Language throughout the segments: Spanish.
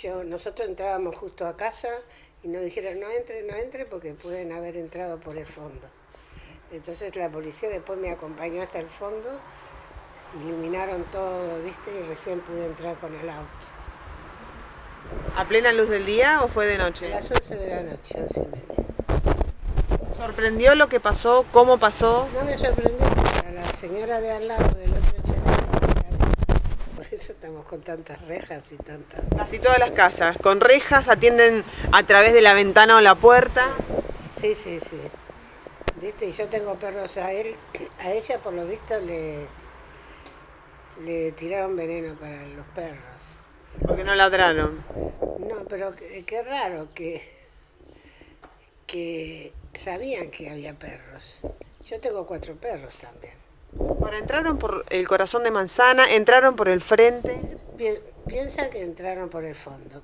Yo, nosotros entrábamos justo a casa y nos dijeron no entre, no entre porque pueden haber entrado por el fondo. Entonces la policía después me acompañó hasta el fondo, iluminaron todo, viste, y recién pude entrar con el auto. ¿A plena luz del día o fue de A noche? las 11 de la noche, 11 y media. ¿Sorprendió lo que pasó? ¿Cómo pasó? No me sorprendió porque a la señora de al lado del otro por eso estamos con tantas rejas y tantas... Casi todas las casas, con rejas, atienden a través de la ventana o la puerta. Sí, sí, sí. Viste, y yo tengo perros a él, a ella por lo visto le, le tiraron veneno para los perros. Porque no ladraron. No, pero qué, qué raro que, que sabían que había perros. Yo tengo cuatro perros también. Ahora entraron por el corazón de manzana, entraron por el frente. Pi- piensa que entraron por el fondo.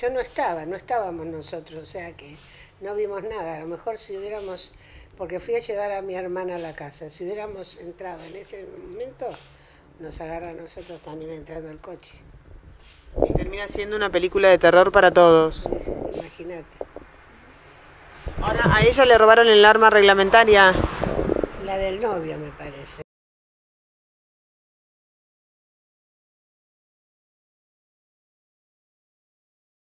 Yo no estaba, no estábamos nosotros, o sea que no vimos nada. A lo mejor si hubiéramos, porque fui a llevar a mi hermana a la casa, si hubiéramos entrado en ese momento, nos agarra a nosotros también entrando al coche. Y termina siendo una película de terror para todos. Imagínate. Ahora a ella le robaron el arma reglamentaria. La del novio, me parece.